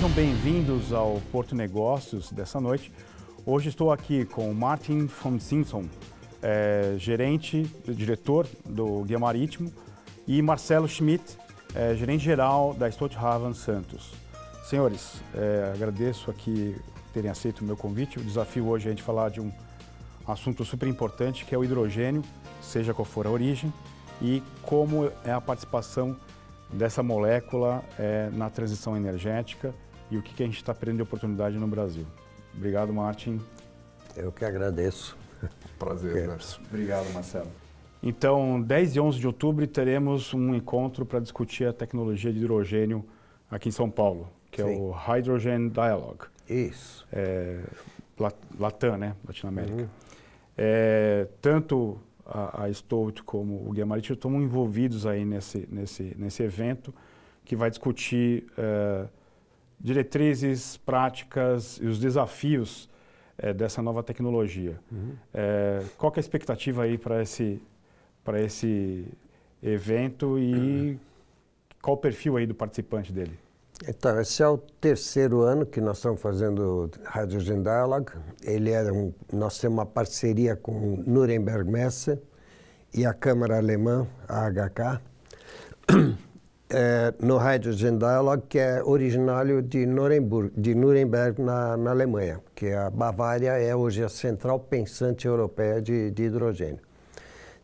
Sejam bem-vindos ao Porto Negócios dessa noite. Hoje estou aqui com Martin von Simpson, é, gerente, diretor do Guia Marítimo, e Marcelo Schmidt, é, gerente geral da Stolthaven Santos. Senhores, é, agradeço aqui terem aceito o meu convite. O desafio hoje é a gente falar de um assunto super importante que é o hidrogênio, seja qual for a origem, e como é a participação dessa molécula é, na transição energética e o que, que a gente está perdendo de oportunidade no Brasil. Obrigado, Martin. Eu que agradeço. Prazer, Gerson. Obrigado, Marcelo. Então, 10 e 11 de outubro teremos um encontro para discutir a tecnologia de hidrogênio aqui em São Paulo, que Sim. é o Hydrogen Dialogue. Isso. É, Latam, né? Latinoamérica. Uhum. É, tanto a, a Stout como o Guia Marítimo estão envolvidos aí nesse, nesse, nesse evento que vai discutir é, diretrizes, práticas e os desafios é, dessa nova tecnologia. Uhum. É, qual é a expectativa aí para esse, esse evento e uhum. qual o perfil aí do participante dele? Então, esse é o terceiro ano que nós estamos fazendo Hydrogen Dialogue. Ele é um, nós temos uma parceria com Nuremberg Messe e a Câmara Alemã, a HK, é, no Hydrogen Dialogue, que é originário de Nuremberg, de Nuremberg na, na Alemanha, que a Bavária é hoje a central pensante europeia de, de hidrogênio.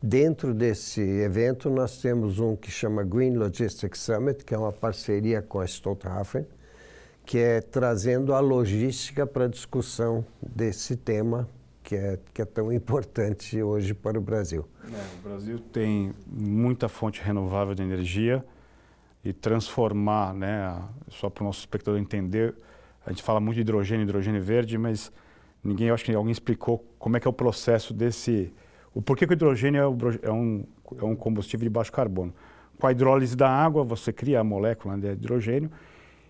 Dentro desse evento, nós temos um que chama Green Logistics Summit, que é uma parceria com a Stolthafen, que é trazendo a logística para a discussão desse tema que é, que é tão importante hoje para o Brasil. É, o Brasil tem muita fonte renovável de energia e transformar, né, só para o nosso espectador entender, a gente fala muito de hidrogênio, hidrogênio verde, mas ninguém, acho que alguém explicou como é que é o processo desse o porquê que o hidrogênio é, é, um, é um combustível de baixo carbono. Com a hidrólise da água, você cria a molécula de hidrogênio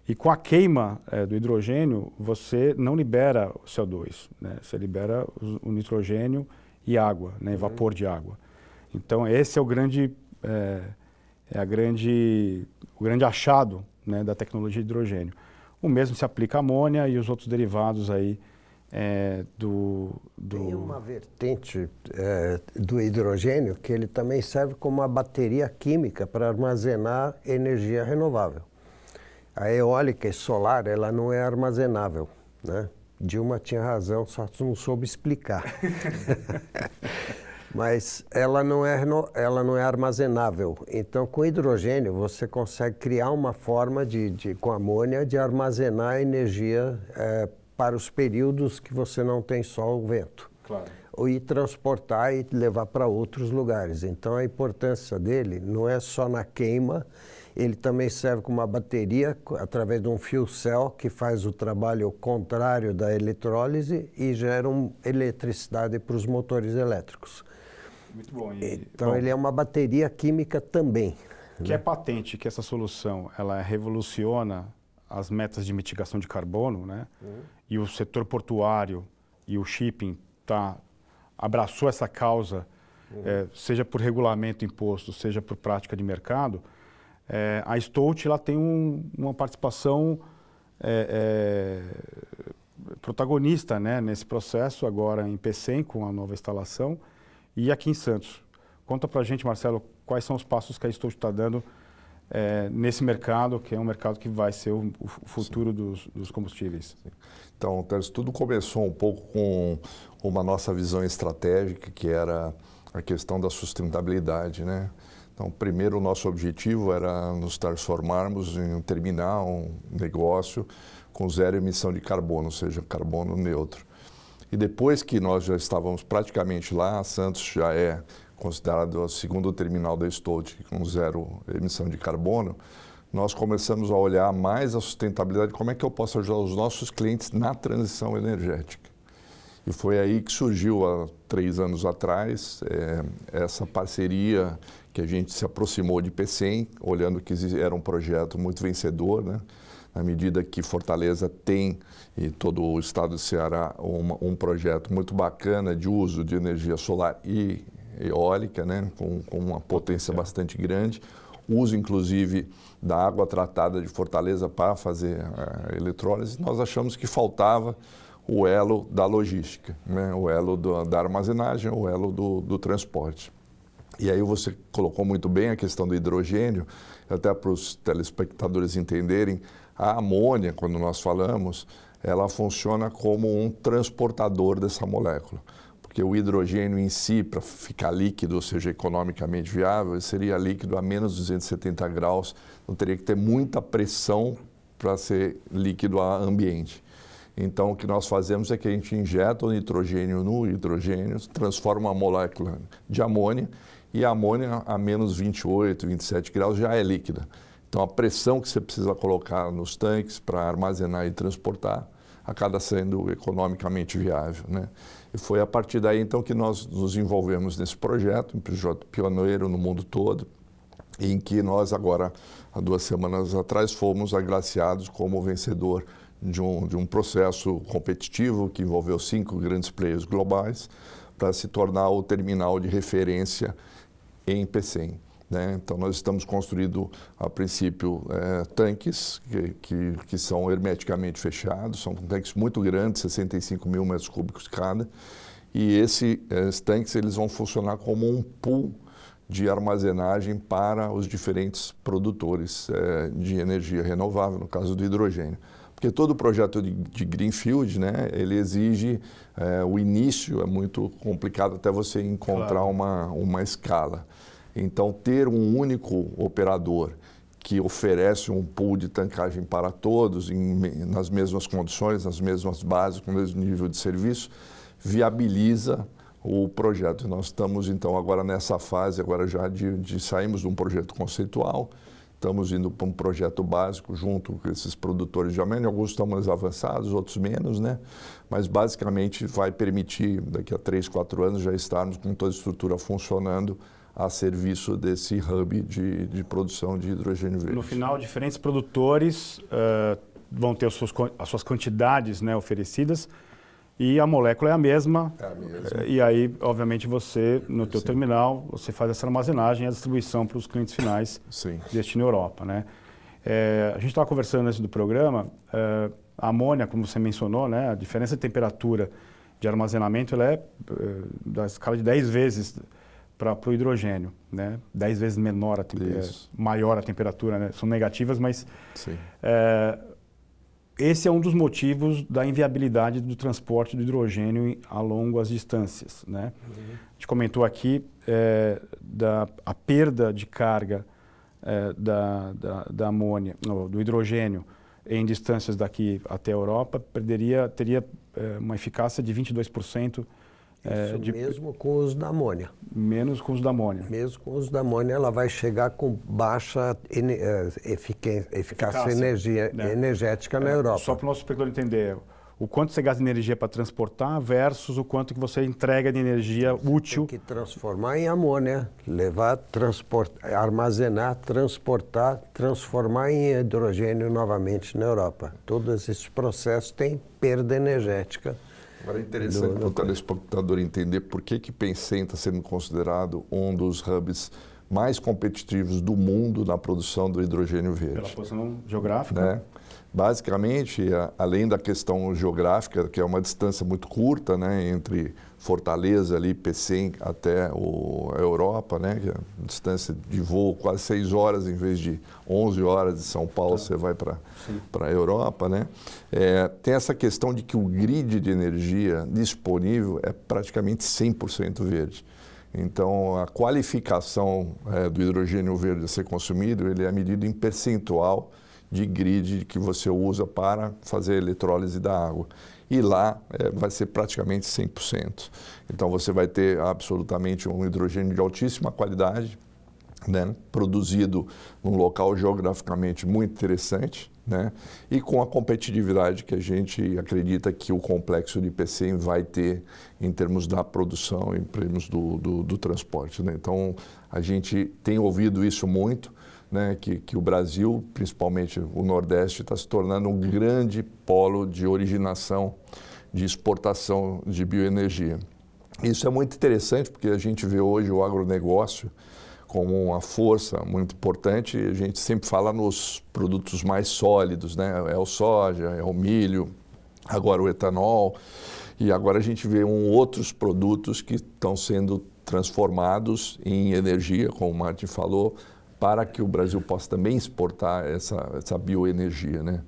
e com a queima é, do hidrogênio, você não libera o CO2, né? você libera o, o, nitrogênio e água, né? Uhum. vapor de água. Então, esse é o grande, é, é a grande, o grande achado né, da tecnologia de hidrogênio. O mesmo se aplica à amônia e os outros derivados aí é, do, do, Tem uma vertente é, do hidrogênio que ele também serve como uma bateria química para armazenar energia renovável. A eólica e solar, ela não é armazenável, né? Dilma tinha razão, só não soube explicar. Mas ela não, é, ela não é armazenável. Então, com hidrogênio, você consegue criar uma forma, de, de com amônia, de armazenar energia é, para os períodos que você não tem sol ou vento. Claro. Ir transportar e levar para outros lugares. Então a importância dele não é só na queima, ele também serve como uma bateria através de um fuel cell que faz o trabalho contrário da eletrólise e gera um eletricidade para os motores elétricos. Muito bom. E, então bom, ele é uma bateria química também. Que né? é patente que essa solução ela revoluciona as metas de mitigação de carbono, né? Uhum. E o setor portuário e o shipping tá abraçou essa causa, uhum. é, seja por regulamento imposto, seja por prática de mercado. É, a Stolt ela tem um, uma participação é, protagonista, né, nesse processo agora em Pecém com a nova instalação e aqui em Santos. Conta para a gente, Marcelo, quais são os passos que a Stolt está dando é, nesse mercado, que é um mercado que vai ser o, o futuro dos, dos, combustíveis. Então, Teres, tudo começou um pouco com uma nossa visão estratégica, que era a questão da sustentabilidade, né? Então, primeiro, o nosso objetivo era nos transformarmos em um terminal, um negócio com zero emissão de carbono, ou seja, carbono neutro. E depois que nós já estávamos praticamente lá, Santos já é considerado o segundo terminal da Stolt com zero emissão de carbono, nós começamos a olhar mais a sustentabilidade, como é que eu posso ajudar os nossos clientes na transição energética. E foi aí que surgiu, há três anos atrás, é, essa parceria que a gente se aproximou de PCM, olhando que era um projeto muito vencedor, né? Na medida que Fortaleza tem, e todo o estado do Ceará, um, um projeto muito bacana de uso de energia solar e eólica, né, com, com uma potência bastante grande, uso inclusive da água tratada de Fortaleza para fazer a eletrólise, nós achamos que faltava o elo da logística, né? o elo do, da armazenagem, o elo do, do transporte. E aí você colocou muito bem a questão do hidrogênio, até para os telespectadores entenderem, a amônia, quando nós falamos, ela funciona como um transportador dessa molécula. Porque o hidrogênio em si, para ficar líquido, ou seja, economicamente viável, seria líquido a menos 270 graus, não teria que ter muita pressão para ser líquido a ambiente. Então, o que nós fazemos é que a gente injeta o nitrogênio no hidrogênio, transforma a molécula de amônia e a amônia a menos 28, 27 graus já é líquida. Então, a pressão que você precisa colocar nos tanques para armazenar e transportar acaba sendo economicamente viável. Né? E foi a partir daí, então, que nós nos envolvemos nesse projeto, um projeto pioneiro no mundo todo, em que nós agora, há duas semanas atrás, fomos agraciados como vencedor de um, de um processo competitivo que envolveu cinco grandes players globais para se tornar o terminal de referência em PCM. Né? Então, nós estamos construindo, a princípio, é, tanques que, que, que, são hermeticamente fechados, são tanques muito grandes, 65 mil metros cúbicos cada, e esse, esses tanques eles vão funcionar como um pool de armazenagem para os diferentes produtores é, de energia renovável, no caso do hidrogênio. Porque todo projeto de, de Greenfield, né, ele exige, é, o início é muito complicado até você encontrar claro. uma, uma escala. Então, ter um único operador que oferece um pool de tancagem para todos, em, nas mesmas condições, nas mesmas bases, com o mesmo nível de serviço, viabiliza o projeto. Nós estamos, então, agora nessa fase, agora já de, de saímos de um projeto conceitual, estamos indo para um projeto básico junto com esses produtores de amêndoa. Alguns estão mais avançados, outros menos, né? Mas basicamente vai permitir, daqui a três, quatro anos, já estarmos com toda a estrutura funcionando a serviço desse hub de, de produção de hidrogênio verde. No final, diferentes produtores uh, vão ter as suas, as suas quantidades né, oferecidas e a molécula é a mesma. É a mesma. E aí, obviamente, você, no teu Sim. terminal, você faz essa armazenagem e a distribuição para os clientes finais Sim. destino Europa. Né? É, a gente estava conversando antes do programa, é, a amônia, como você mencionou, né, a diferença de temperatura de armazenamento ela é, é da escala de 10 vezes para o hidrogênio, né? 10 vezes menor a é, maior a temperatura, né? São negativas, mas é, esse é um dos motivos da inviabilidade do transporte do hidrogênio a longas distâncias, né? Uhum. A gente comentou aqui é, da a perda de carga é, da, da, da, amônia, no, do hidrogênio em distâncias daqui até a Europa perderia teria é, uma eficácia de 22% é, de, mesmo com o uso da amônia. Menos com o uso da amônia. Mesmo com o uso da amônia, ela vai chegar com baixa é, eficácia, eficácia energia, né? energética na é, Europa. Só para o nosso espectador entender, o quanto você gasta de energia para transportar versus o quanto que você entrega de energia útil. Tem que transformar em amônia, levar, transportar, armazenar, transportar, transformar em hidrogênio novamente na Europa. Todos esses processos têm perda energética Agora é interessante para o telespectador entender por que, que Pensem está sendo considerado um dos hubs mais competitivos do mundo na produção do hidrogênio verde. Pela posição geográfica? Né? Basicamente, além da questão geográfica, que é uma distância muito curta né, entre Fortaleza, ali, Pecém, até o, a Europa, né, que é uma distância de voo quase seis horas, em vez de 11 horas de São Paulo, tá. você vai para a Europa. Né? É, tem essa questão de que o grid de energia disponível é praticamente 100% verde. Então, a qualificação é, do hidrogênio verde a ser consumido, ele é medido em percentual de grid que você usa para fazer a eletrólise da água. E lá é, vai ser praticamente 100%. Então você vai ter absolutamente um hidrogênio de altíssima qualidade, né, produzido num local geograficamente muito interessante, né, e com a competitividade que a gente acredita que o complexo de IPCM vai ter em termos da produção, em termos do, do, do transporte. Né. Então, a gente tem ouvido isso muito, né, que, que o Brasil, principalmente o Nordeste, está se tornando um grande polo de originação, de exportação de bioenergia. Isso é muito interessante porque a gente vê hoje o agronegócio como uma força muito importante. A gente sempre fala nos produtos mais sólidos, né? É o soja, é o milho, agora o etanol. E agora a gente vê um, outros produtos que estão sendo transformados em energia, como o Martin falou, para que o Brasil possa também exportar essa, essa bioenergia, né?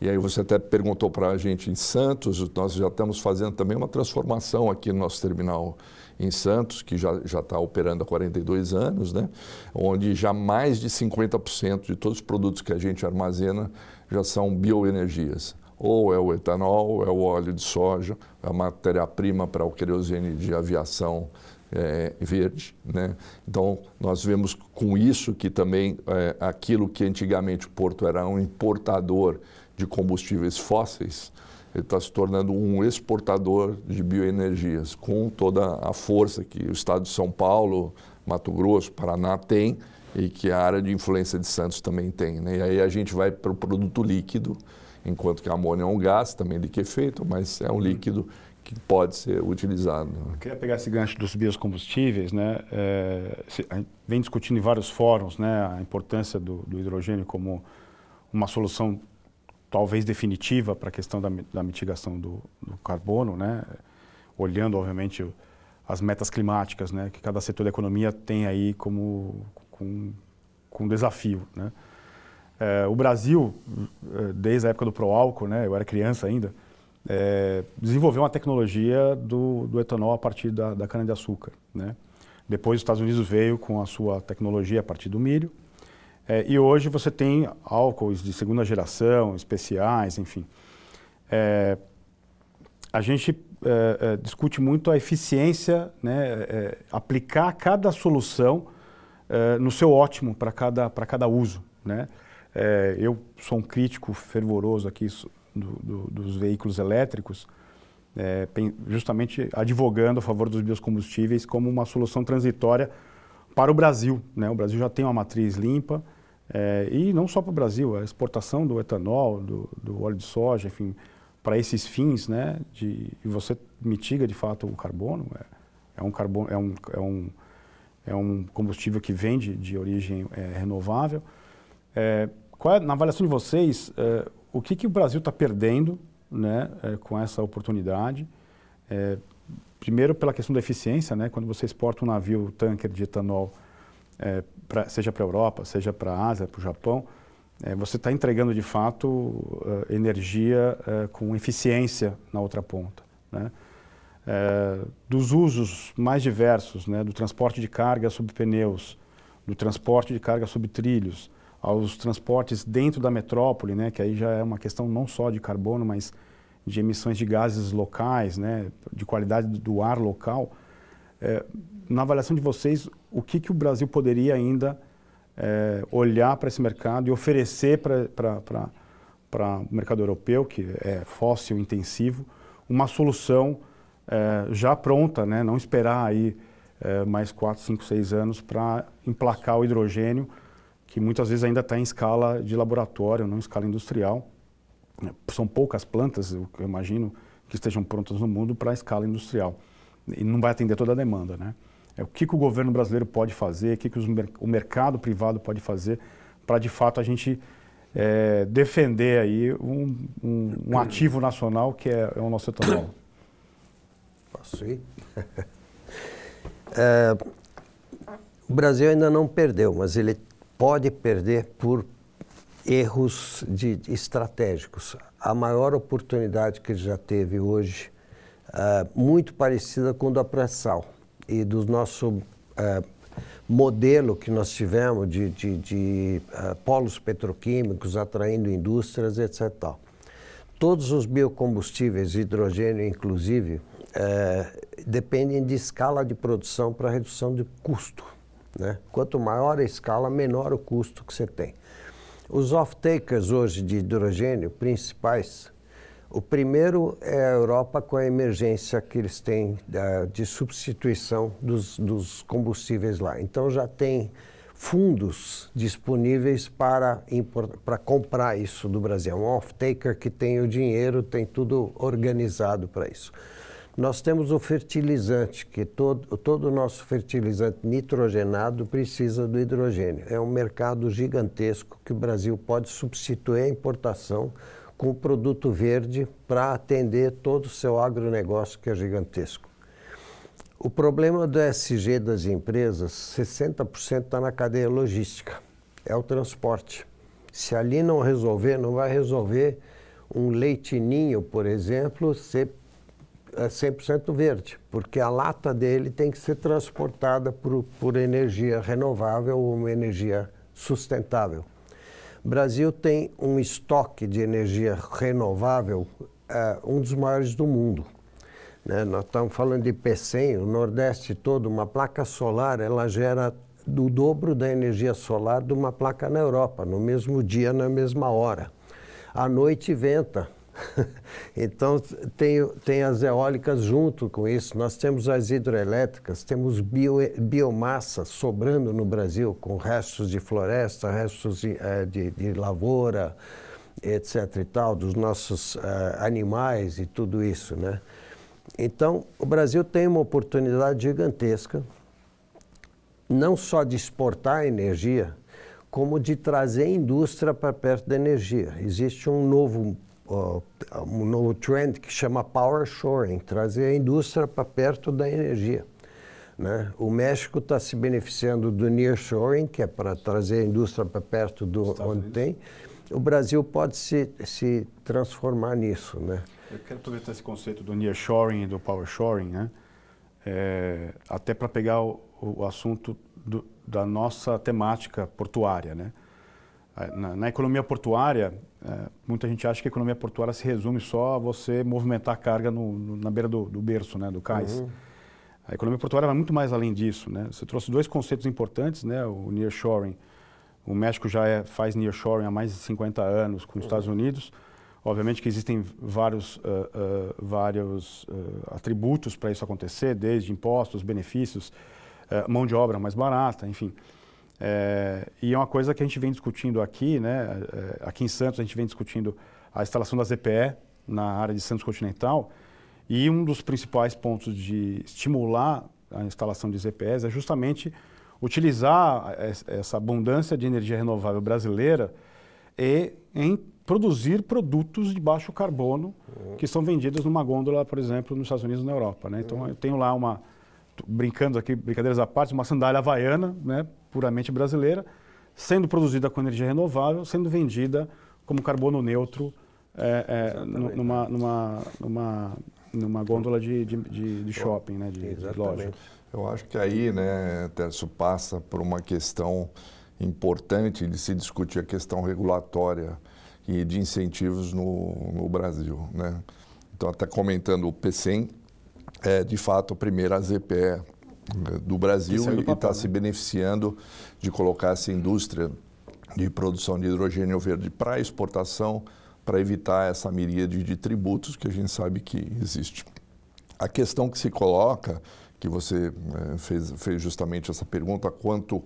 E aí você até perguntou para a gente em Santos, nós já estamos fazendo também uma transformação aqui no nosso terminal em Santos, que já está operando há 42 anos, né? onde já mais de 50% de todos os produtos que a gente armazena já são bioenergias. Ou é o etanol, ou é o óleo de soja, é a matéria-prima para o querosene de aviação é, verde. Né? Então, nós vemos com isso que também é, aquilo que antigamente o Porto era um importador de combustíveis fósseis, ele está se tornando um exportador de bioenergias, com toda a força que o estado de São Paulo, Mato Grosso, Paraná tem e que a área de influência de Santos também tem. Né? E aí a gente vai para o produto líquido, enquanto que a amônia é um gás também de que feito, mas é um líquido que pode ser utilizado. Eu queria pegar esse gancho dos biocombustíveis, né? É, vem discutindo em vários fóruns, né, a importância do, do hidrogênio como uma solução talvez definitiva para a questão da, da mitigação do, do, carbono, né? olhando, obviamente, as metas climáticas né? que cada setor da economia tem aí como com, com desafio. Né? É, o Brasil, é, desde a época do Proálcool, né? eu era criança ainda, é, desenvolveu uma tecnologia do, do, etanol a partir da, da cana-de-açúcar. Né? Depois os Estados Unidos veio com a sua tecnologia a partir do milho, é, e hoje você tem álcools de segunda geração, especiais, enfim. É, a gente é, é discute muito a eficiência, né, é, aplicar cada solução no seu ótimo para cada, cada uso. Né? eu sou um crítico fervoroso aqui do, do, dos veículos elétricos, justamente advogando a favor dos biocombustíveis como uma solução transitória para o Brasil. Né? O Brasil já tem uma matriz limpa, é, e não só para o Brasil, a exportação do etanol, do, do óleo de soja, enfim, para esses fins, né, de, e você mitiga de fato o carbono, é, é um, carbono, é, um, é, um, é um combustível que vem de, de origem é, renovável. É, qual é, na avaliação de vocês, é, o que, que o Brasil está perdendo né, é, com essa oportunidade? primeiro pela questão da eficiência, né, quando você exporta um navio tanker de etanol é, pra, seja para a Europa, seja para a Ásia, para o Japão, é, você está entregando de fato energia com eficiência na outra ponta. Né? É, dos usos mais diversos, né, do transporte de carga sob pneus, do transporte de carga sob trilhos, aos transportes dentro da metrópole, né, que aí já é uma questão não só de carbono, mas de emissões de gases locais, né, de qualidade do ar local. É, na avaliação de vocês, o que, que o Brasil poderia ainda é, olhar para esse mercado e oferecer para o mercado europeu, que é fóssil intensivo, uma solução é, já pronta, né? não esperar aí é, mais 4, 5, 6 anos para emplacar o hidrogênio, que muitas vezes ainda está em escala de laboratório, não em escala industrial. São poucas plantas, eu imagino, que estejam prontas no mundo para a escala industrial. E não vai atender toda a demanda, né? É, o que, que o governo brasileiro pode fazer, o que, que os, o mercado privado pode fazer para, de fato, a gente é, defender aí um, um, um, ativo nacional que é, é o nosso etanol. Posso ir? é, o Brasil ainda não perdeu, mas ele pode perder por erros de, de estratégicos. A maior oportunidade que ele já teve hoje, é, muito parecida com o da pré-sal e do nosso é, modelo que nós tivemos de, de, de uh, polos petroquímicos atraindo indústrias, etc. Todos os biocombustíveis, hidrogênio inclusive, é, dependem de escala de produção para redução de custo. Né? Quanto maior a escala, menor o custo que você tem. Os off-takers hoje de hidrogênio principais o primeiro é a Europa com a emergência que eles têm de substituição dos, dos combustíveis lá. Então já tem fundos disponíveis para, para comprar isso do Brasil. Um off-taker que tem o dinheiro, tem tudo organizado para isso. Nós temos o fertilizante, que todo, todo o nosso fertilizante nitrogenado precisa do hidrogênio. É um mercado gigantesco que o Brasil pode substituir a importação com produto verde para atender todo o seu agronegócio, que é gigantesco. O problema do SG das empresas, 60% está na cadeia logística, é o transporte. Se ali não resolver, não vai resolver um leitinho, por exemplo, ser 100% verde, porque a lata dele tem que ser transportada por, por energia renovável ou uma energia sustentável. O Brasil tem um estoque de energia renovável, uh, um dos maiores do mundo. Né? Nós estamos falando de Pecém, o Nordeste todo, uma placa solar, ela gera do dobro da energia solar de uma placa na Europa, no mesmo dia, na mesma hora. À noite venta. então, tem, tem as eólicas junto com isso. Nós temos as hidroelétricas, temos bio, biomassa sobrando no Brasil, com restos de floresta, restos de, eh, de, de lavoura, etc. e tal, dos nossos uh, animais e tudo isso, né? Então, o Brasil tem uma oportunidade gigantesca, não só de exportar energia, como de trazer indústria para perto da energia. Existe um novo, um novo trend que chama power shoring, trazer a indústria para perto da energia. Né? O México está se beneficiando do nearshoring, que é para trazer a indústria para perto do Estados onde Unidos. tem. O Brasil pode se, se transformar nisso, né? Eu quero aproveitar esse conceito do nearshoring e do powershoring, né? É, até para pegar o, o assunto do, da nossa temática portuária, né? Na, na economia portuária, é, muita gente acha que a economia portuária se resume só a você movimentar a carga no, no, na beira do, do, berço, né, do cais. Uhum. A economia portuária vai muito mais além disso, né? Você trouxe dois conceitos importantes, né? O nearshoring. O México já é, faz nearshoring há mais de 50 anos com os uhum. Estados Unidos. Obviamente que existem vários, uh, uh, vários uh, atributos para isso acontecer, desde impostos, benefícios, mão de obra mais barata, enfim. É, e é uma coisa que a gente vem discutindo aqui, né? aqui em Santos a gente vem discutindo a instalação da ZPE na área de Santos Continental e um dos principais pontos de estimular a instalação de ZPEs é justamente utilizar essa abundância de energia renovável brasileira e em produzir produtos de baixo carbono que são vendidos numa gôndola, por exemplo, nos Estados Unidos e na Europa. Né? Então, eu tenho lá uma, brincando aqui, brincadeiras à parte, uma sandália havaiana, né, puramente brasileira, sendo produzida com energia renovável, sendo vendida como carbono neutro é, é, numa, numa, numa, numa gôndola de, de, de, de shopping, né, de, de loja. Eu acho que aí, né, Tércio, passa por uma questão importante de se discutir a questão regulatória e de incentivos no, no Brasil. Né? Então, até comentando o PCM, é de fato a primeira ZPE do Brasil e está né? se beneficiando de colocar essa indústria de produção de hidrogênio verde para exportação, para evitar essa miríade de tributos que a gente sabe que existe. A questão que se coloca, que você é, fez, fez justamente essa pergunta, quanto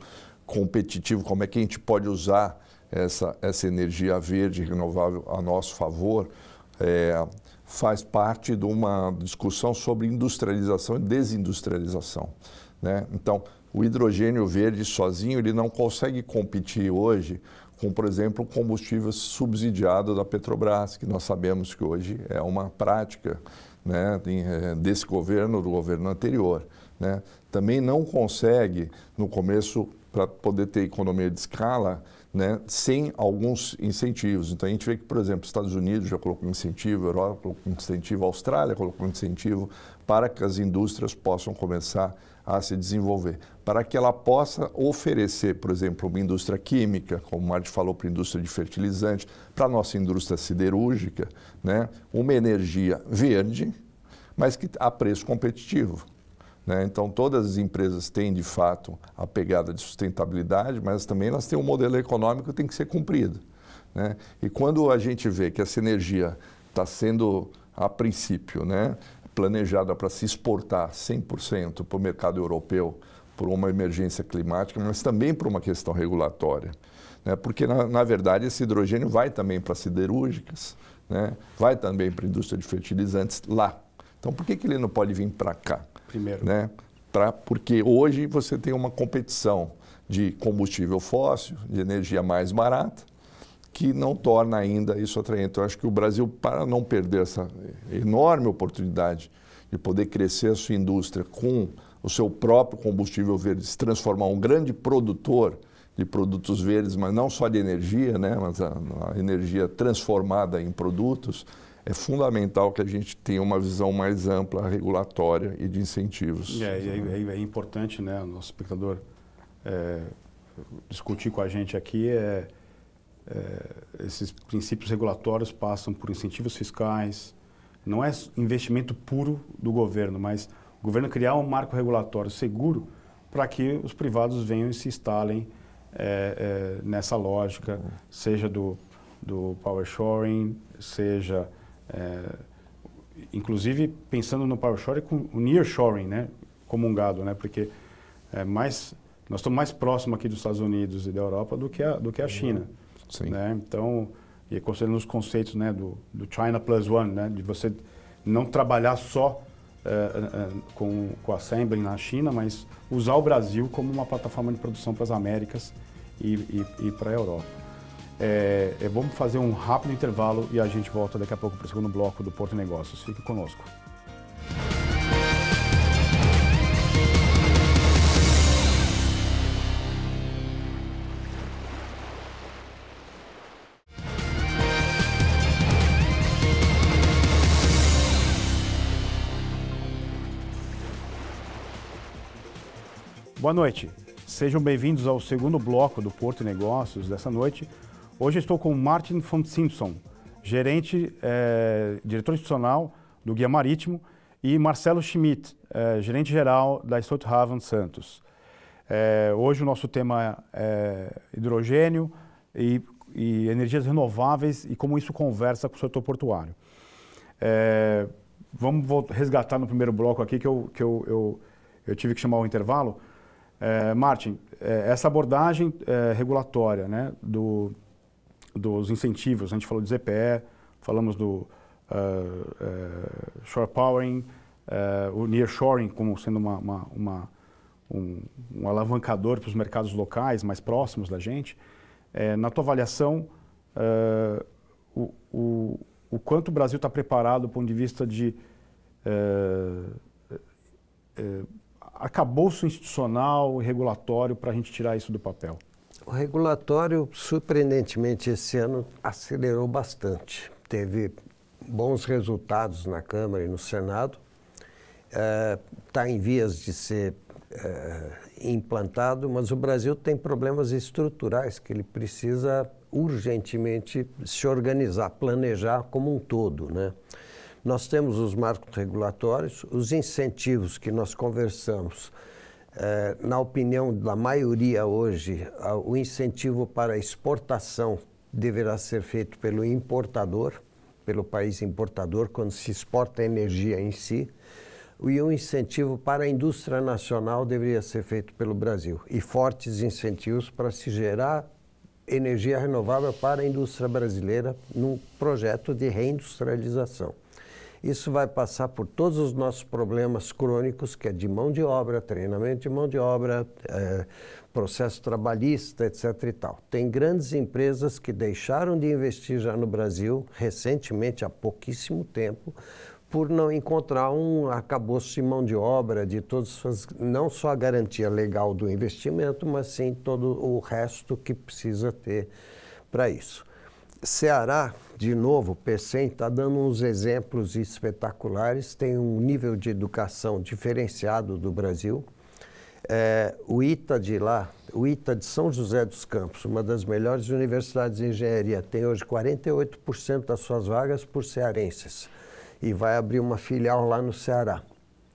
competitivo, como é que a gente pode usar essa, essa energia verde renovável a nosso favor, é, faz parte de uma discussão sobre industrialização e desindustrialização. Né? Então, o hidrogênio verde sozinho ele não consegue competir hoje com, por exemplo, combustível subsidiado da Petrobras, que nós sabemos que hoje é uma prática né, é, desse governo, do governo anterior. Né? Também não consegue, no começo, para poder ter economia de escala, né, sem alguns incentivos. Então a gente vê que, por exemplo, os Estados Unidos já colocou incentivo, Europa colocou incentivo, Austrália colocou incentivo para que as indústrias possam começar a se desenvolver, para que ela possa oferecer, por exemplo, uma indústria química, como o Marty falou, para a indústria de fertilizantes, para a nossa indústria siderúrgica, né, uma energia verde, mas que a preço competitivo. Né? Então, todas as empresas têm, de fato, a pegada de sustentabilidade, mas também elas têm um modelo econômico que tem que ser cumprido. Né? E quando a gente vê que essa energia está sendo, a princípio, né, planejada para se exportar 100% para o mercado europeu por uma emergência climática, mas também por uma questão regulatória. Né? Porque, na, na verdade, esse hidrogênio vai também para siderúrgicas, né? vai também para a indústria de fertilizantes lá Então, por que, que ele não pode vir para cá? Primeiro. Né? Pra, porque hoje você tem uma competição de combustível fóssil, de energia mais barata, que não torna ainda isso atraente. Eu acho que o Brasil, para não perder essa enorme oportunidade de poder crescer a sua indústria com o seu próprio combustível verde, se transformar um grande produtor de produtos verdes, mas não só de energia, né, mas a, a energia transformada em produtos, é fundamental que a gente tenha uma visão mais ampla regulatória e de incentivos. É, é, é, é importante, né, o nosso espectador é, discutir com a gente aqui é, é, esses princípios regulatórios passam por incentivos fiscais, não é investimento puro do governo, mas o governo criar um marco regulatório seguro para que os privados venham e se instalem é, é, nessa lógica, seja do, do power shoring, seja é, inclusive pensando no power shoring com o near shoring, né, comungado, né, porque é mais nós estamos mais próximos aqui dos Estados Unidos e da Europa do que a, do que a China. Sim. Né? Então, e considerando os conceitos né, do, do China Plus One, né, de você não trabalhar só é, é, com, com assembly na China, mas usar o Brasil como uma plataforma de produção para as Américas e, e, e para a Europa. É, vamos fazer um rápido intervalo e a gente volta daqui a pouco para o segundo bloco do Porto Negócios. Fique conosco. Boa noite. Sejam bem-vindos ao segundo bloco do Porto Negócios dessa noite. Hoje estou com Martin von Simpson, gerente, é, diretor institucional do Guia Marítimo, e Marcelo Schmidt, é, gerente geral da Stolthaven Santos. É, hoje o nosso tema é hidrogênio e, e, energias renováveis e como isso conversa com o setor portuário. Vamos resgatar no primeiro bloco aqui que eu, que eu, eu, eu tive que chamar o intervalo. É, Martin, essa abordagem regulatória né, do, dos incentivos, a gente falou de ZPE, falamos do uh, uh, shore powering, uh, o nearshoring como sendo uma, uma, uma um, um, alavancador para os mercados locais mais próximos da gente. É, na tua avaliação, o, o, o, quanto o Brasil está preparado do ponto de vista de arcabouço institucional e regulatório para a gente tirar isso do papel? O regulatório, surpreendentemente, esse ano acelerou bastante. Teve bons resultados na Câmara e no Senado. Está é, em vias de ser é, implantado, mas o Brasil tem problemas estruturais que ele precisa urgentemente se organizar, planejar como um todo, né? Nós temos os marcos regulatórios, os incentivos que nós conversamos. É, na opinião da maioria hoje, o incentivo para exportação deverá ser feito pelo importador, pelo país importador, quando se exporta a energia em si. E o incentivo para a indústria nacional deveria ser feito pelo Brasil. E fortes incentivos para se gerar energia renovável para a indústria brasileira num projeto de reindustrialização. Isso vai passar por todos os nossos problemas crônicos, que é de mão de obra, treinamento de mão de obra, é, processo trabalhista, etc. e tal. Tem grandes empresas que deixaram de investir já no Brasil, recentemente, há pouquíssimo tempo, por não encontrar um arcabouço de mão de obra, de todas as, não só a garantia legal do investimento, mas sim todo o resto que precisa ter para isso. Ceará, de novo, PECEM está dando uns exemplos espetaculares, tem um nível de educação diferenciado do Brasil. É, o ITA de lá, o ITA de São José dos Campos, uma das melhores universidades de engenharia, tem hoje 48% das suas vagas por cearenses e vai abrir uma filial lá no Ceará.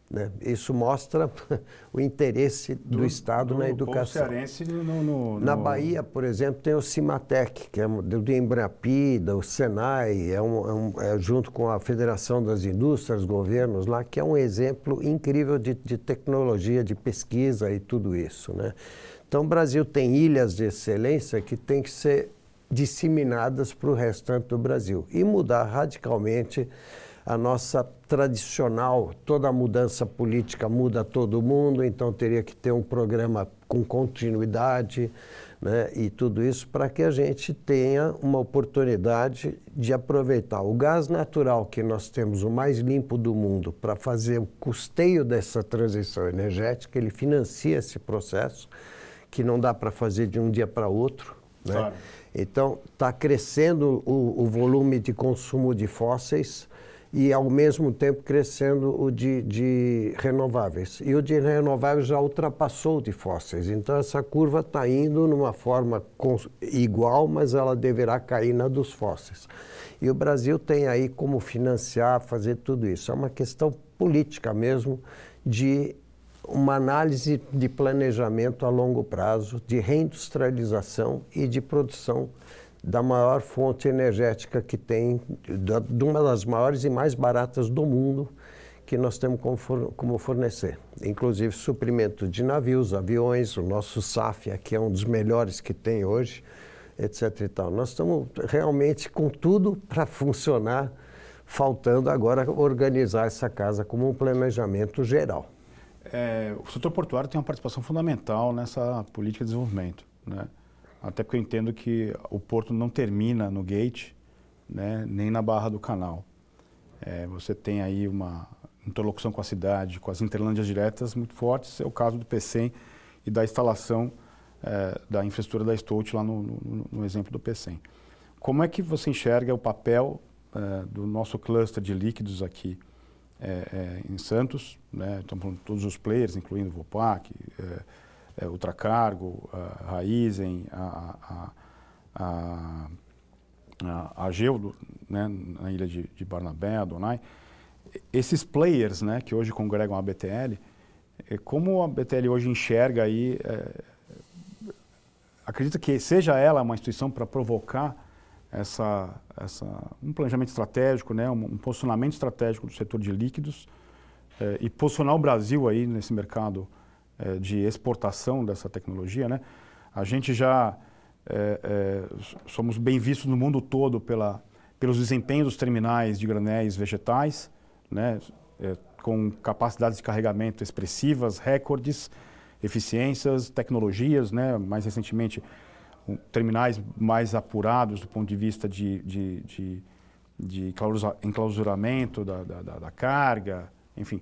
Né? Isso mostra o interesse do, do Estado do na educação. cearense no, no, Na Bahia, por exemplo, tem o Cimatec, que é do Embrapi, do Senai, é, um, é, um, é, junto com a Federação das Indústrias, governos lá, que é um exemplo incrível de, de tecnologia, de pesquisa e tudo isso. Né? Então, o Brasil tem ilhas de excelência que têm que ser disseminadas para o restante do Brasil e mudar radicalmente a nossa tradicional, toda mudança política muda todo mundo, então teria que ter um programa com continuidade né, e tudo isso para que a gente tenha uma oportunidade de aproveitar o gás natural que nós temos, o mais limpo do mundo, para fazer o custeio dessa transição energética, ele financia esse processo, que não dá para fazer de um dia para outro. Né? Claro. Então, está crescendo o, o volume de consumo de fósseis e, ao mesmo tempo, crescendo o de, de renováveis. E o de renováveis já ultrapassou o de fósseis. Então, essa curva está indo numa forma igual, mas ela deverá cair na dos fósseis. E o Brasil tem aí como financiar, fazer tudo isso. É uma questão política mesmo de uma análise de planejamento a longo prazo, de reindustrialização e de produção da maior fonte energética que tem, de uma das maiores e mais baratas do mundo, que nós temos como fornecer. Inclusive suprimento de navios, aviões, o nosso SAF, que é um dos melhores que tem hoje, etc. E tal. Nós estamos realmente com tudo para funcionar, faltando agora organizar essa casa como um planejamento geral. É, o setor portuário tem uma participação fundamental nessa política de desenvolvimento. Né? Até porque eu entendo que o porto não termina no gate, né, nem na barra do canal. É, você tem aí uma interlocução com a cidade, com as interlândias diretas muito fortes. É o caso do PCM e da instalação é, da infraestrutura da Stout lá no, no, no, exemplo do PCM. Como é que você enxerga o papel é, do nosso cluster de líquidos aqui é, é, em Santos? Né? Estamos falando todos os players, incluindo o Vopac, é, Ultracargo, a Raizen, a, a, a, a, Geudo, né, na ilha de, de Barnabé, Adonai, esses players né, que hoje congregam a BTL, é, como a BTL hoje enxerga aí, é, acredita que seja ela uma instituição para provocar essa, essa, um planejamento estratégico, né, um, um posicionamento estratégico do setor de líquidos é, e posicionar o Brasil aí nesse mercado é, de exportação dessa tecnologia, né? A gente já é, é, somos bem vistos no mundo todo pela, pelos desempenhos dos terminais de granéis vegetais, né? É, com capacidades de carregamento expressivas, recordes, eficiências, tecnologias, né? mais recentemente um, terminais mais apurados do ponto de vista de, de, de, de enclausuramento da, da, da carga, enfim,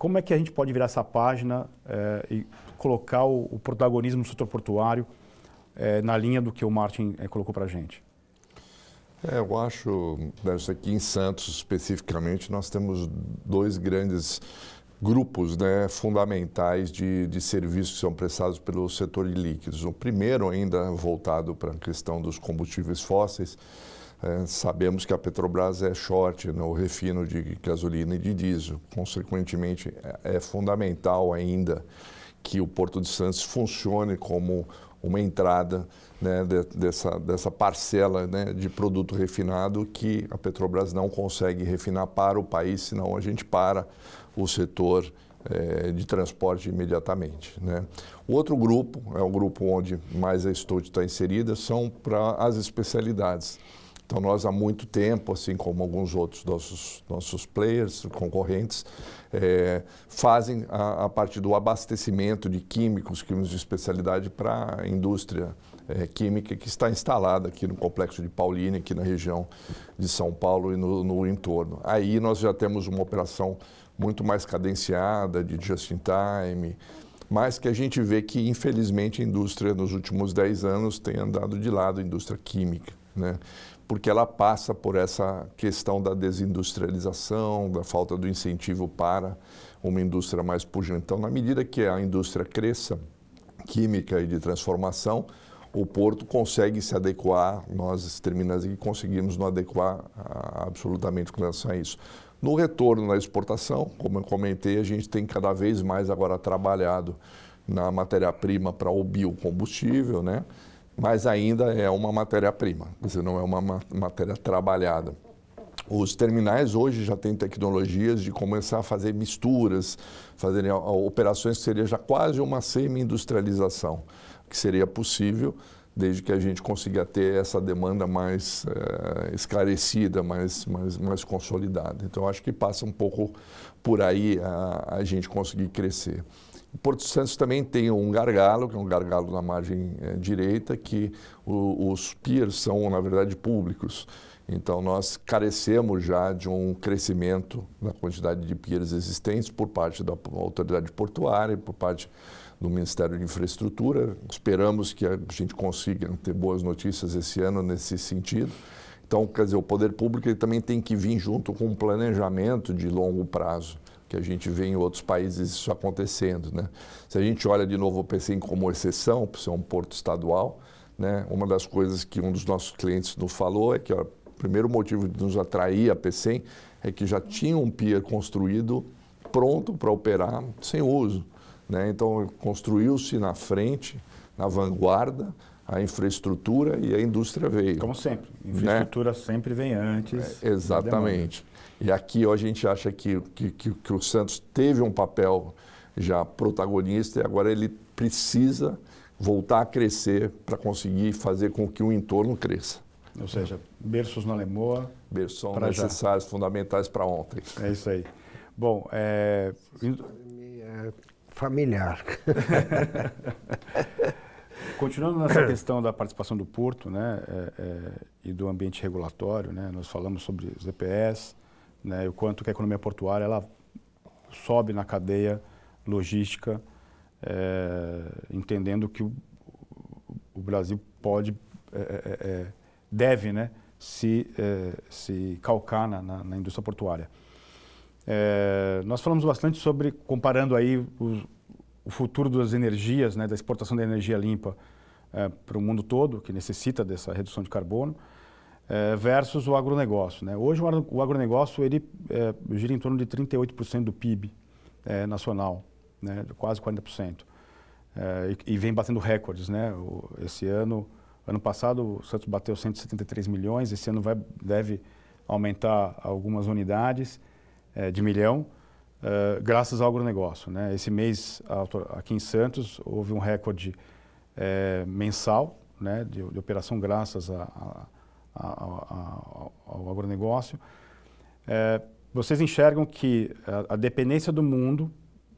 como é que a gente pode virar essa página é, e colocar o, o, protagonismo do setor portuário é, na linha do que o Martin é, colocou para a gente? Eu acho, aqui em Santos especificamente, nós temos dois grandes grupos né, fundamentais de, de serviços que são prestados pelo setor de líquidos. O primeiro ainda voltado para a questão dos combustíveis fósseis, é, sabemos que a Petrobras é short no refino de gasolina e de diesel. Consequentemente, é, é fundamental ainda que o Porto de Santos funcione como uma entrada né, de, dessa, dessa parcela né, de produto refinado que a Petrobras não consegue refinar para o país, senão a gente para o setor é, de transporte imediatamente. Né? O outro grupo, é o grupo onde mais a Stout está inserida, são para as especialidades. Então, nós há muito tempo, assim como alguns outros nossos, nossos players, concorrentes, é, fazem a, a parte do abastecimento de químicos, químicos de especialidade para a indústria é, química que está instalada aqui no complexo de Paulínia, aqui na região de São Paulo e no, no entorno. Aí nós já temos uma operação muito mais cadenciada, de just-in-time, mas que a gente vê que, infelizmente, a indústria nos últimos 10 anos tem andado de lado, a indústria química. Né? Porque ela passa por essa questão da desindustrialização, da falta do incentivo para uma indústria mais pujante. Então, na medida que a indústria cresça, química e de transformação, o porto consegue se adequar, nós terminamos e conseguimos nos adequar absolutamente com relação a isso. No retorno na exportação, como eu comentei, a gente tem cada vez mais agora trabalhado na matéria-prima para o biocombustível, né? Mas ainda é uma matéria-prima, não é uma matéria trabalhada. Os terminais hoje já têm tecnologias de começar a fazer misturas, fazerem operações que seria já quase uma semi-industrialização, que seria possível desde que a gente consiga ter essa demanda mais é, esclarecida, mais, mais, mais consolidada. Então, acho que passa um pouco por aí a, a gente conseguir crescer. O Porto Santos também tem um gargalo, que é um gargalo na margem é, direita, que o, os piers são, na verdade, públicos. Então, nós carecemos já de um crescimento na quantidade de piers existentes por parte da autoridade portuária, por parte do Ministério de Infraestrutura. Esperamos que a gente consiga ter boas notícias esse ano nesse sentido. Então, quer dizer, o poder público também tem que vir junto com um planejamento de longo prazo, que a gente vê em outros países isso acontecendo. Né? Se a gente olha de novo o PCM como exceção, por ser um porto estadual, né, uma das coisas que um dos nossos clientes nos falou é que ó, o primeiro motivo de nos atrair a PCM é que já tinha um pier construído pronto para operar sem uso. Né? Então, construiu-se na frente, na vanguarda, a infraestrutura e a indústria veio. Como sempre. Né? Infraestrutura né? sempre vem antes. É, exatamente. E aqui ó, a gente acha que, que, que, que, o Santos teve um papel já protagonista e agora ele precisa voltar a crescer para conseguir fazer com que o entorno cresça. Ou seja, berços na Lemoa. Berços são necessários, já. fundamentais para ontem. É isso aí. Bom, é familiar. Continuando nessa questão da participação do porto né, é, é, e do ambiente regulatório, né, nós falamos sobre os EPS, né, o quanto que a economia portuária ela sobe na cadeia logística, é, entendendo que o, o Brasil pode, é, é, deve né, se, se calcar na, na, na indústria portuária. Nós falamos bastante sobre, comparando aí o, o futuro das energias, né, da exportação da energia limpa para o mundo todo, que necessita dessa redução de carbono, é, versus o agronegócio. Né? Hoje o, agronegócio ele, é, gira em torno de 38% do PIB é, nacional, né, quase 40%. É, e, e, vem batendo recordes. Né? O, esse ano, ano passado, o Santos bateu 173 milhões, esse ano vai, deve aumentar algumas unidades de milhão, graças ao agronegócio. Né? Esse mês, aqui em Santos, houve um recorde mensal né, de, de, operação graças a, a, a, ao agronegócio. É, vocês enxergam que a, dependência do mundo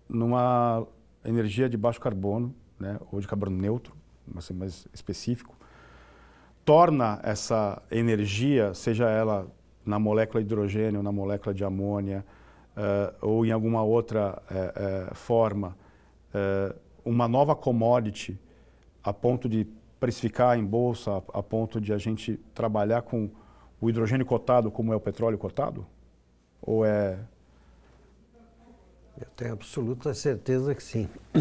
numa energia de baixo carbono, né, ou de carbono neutro, ser mais específico, torna essa energia, seja ela na molécula de hidrogênio, na molécula de amônia uh, ou em alguma outra uh, uh, forma, uma nova commodity a ponto de precificar em bolsa, a, a ponto de a gente trabalhar com o hidrogênio cotado como é o petróleo cotado? Ou é... Eu tenho absoluta certeza que sim.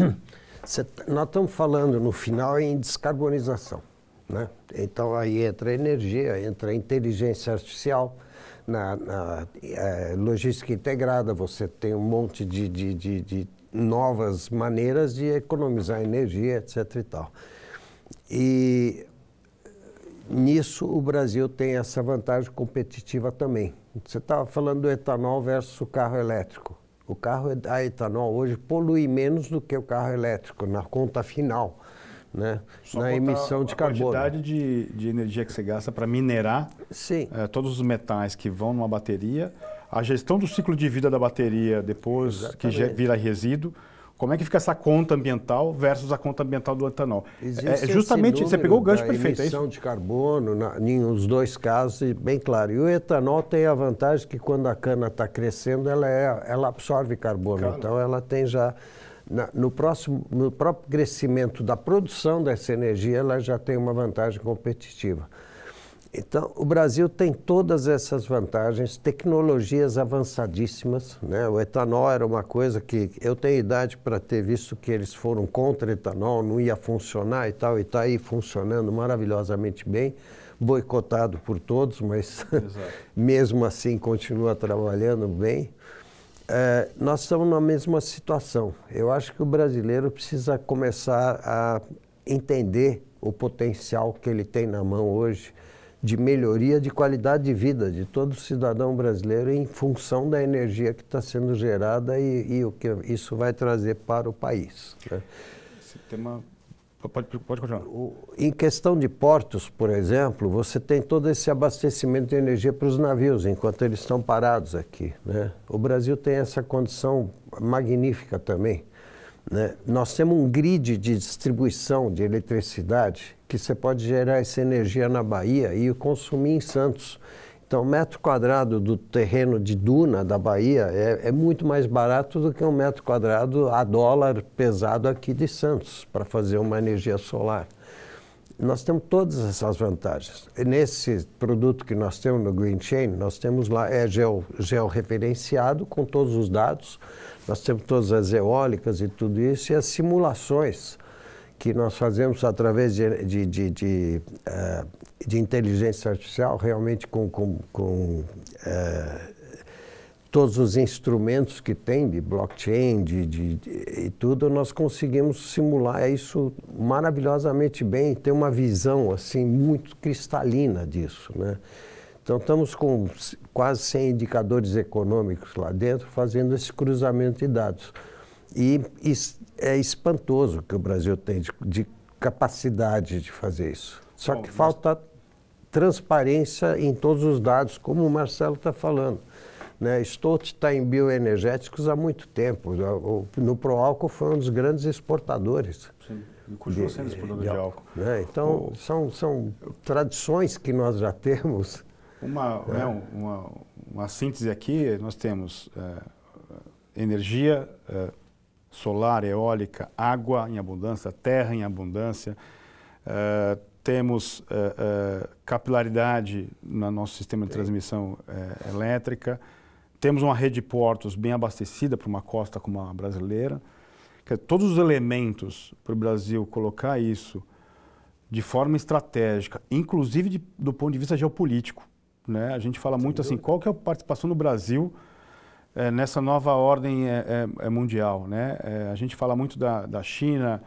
nós estamos falando no final em descarbonização. Né? Então aí entra energia, entra inteligência artificial, na, na é, logística integrada, você tem um monte de, de, de, de, novas maneiras de economizar energia, etc. e tal. E nisso o Brasil tem essa vantagem competitiva também. Você estava falando do etanol versus o carro elétrico. O carro a etanol hoje polui menos do que o carro elétrico na conta final né? na emissão de carbono. A quantidade de, de energia que você gasta para minerar é, todos os metais que vão numa bateria, a gestão do ciclo de vida da bateria depois Exatamente. que vira resíduo, como é que fica essa conta ambiental versus a conta ambiental do etanol? Existe é, justamente, você pegou o gancho perfeito, é emissão é de carbono, na, em os dois casos, bem claro. E o etanol tem a vantagem que quando a cana está crescendo, ela, é, ela absorve carbono. Claro. Então, ela tem já na, no, próximo, no próprio crescimento da produção dessa energia, ela já tem uma vantagem competitiva. Então, o Brasil tem todas essas vantagens, tecnologias avançadíssimas. Né? O etanol era uma coisa que eu tenho idade para ter visto que eles foram contra etanol, não ia funcionar e tal, e está aí funcionando maravilhosamente bem, boicotado por todos, mas mesmo assim continua trabalhando bem. É, nós estamos na mesma situação. Eu acho que o brasileiro precisa começar a entender o potencial que ele tem na mão hoje de melhoria de qualidade de vida de todo cidadão brasileiro em função da energia que está sendo gerada e, e, o que isso vai trazer para o país. Né? Esse tema Pode, pode continuar. em questão de portos, por exemplo, você tem todo esse abastecimento de energia para os navios enquanto eles estão parados aqui. Né? O Brasil tem essa condição magnífica também. Né? Nós temos um grid de distribuição de eletricidade que você pode gerar essa energia na Bahia e consumir em Santos. Então, metro quadrado do terreno de duna da Bahia é, é, muito mais barato do que um metro quadrado a dólar pesado aqui de Santos para fazer uma energia solar. Nós temos todas essas vantagens. E nesse produto que nós temos no Green Chain, nós temos lá, é geo, georreferenciado com todos os dados, nós temos todas as eólicas e tudo isso, e as simulações que nós fazemos através de, de, de, de, uh, de inteligência artificial, realmente com, com, com uh, todos os instrumentos que tem de blockchain de, de, de, e tudo, nós conseguimos simular isso maravilhosamente bem, ter uma visão assim muito cristalina disso, né? Então estamos com quase 100 indicadores econômicos lá dentro fazendo esse cruzamento de dados. E, e é espantoso que o Brasil tem de, de capacidade de fazer isso. Só Bom, que falta transparência em todos os dados, como o Marcelo está falando. Né? Stout está em bioenergéticos há muito tempo. No Proálcool foi um dos grandes exportadores. Sim, continua sendo exportador de, de álcool. Né? Então, o... são, são tradições que nós já temos. Uma, é. né, uma, uma, síntese aqui, nós temos é, energia é, solar, eólica, água em abundância, terra em abundância. Uh, temos capilaridade no nosso sistema de transmissão elétrica. Temos uma rede de portos bem abastecida para uma costa como a brasileira. todos os elementos para o Brasil colocar isso de forma estratégica, inclusive de, do ponto de vista geopolítico. Né? A gente fala muito assim, qual que é a participação do Brasil é, nessa nova ordem é, é, mundial. Né? A gente fala muito da, da China,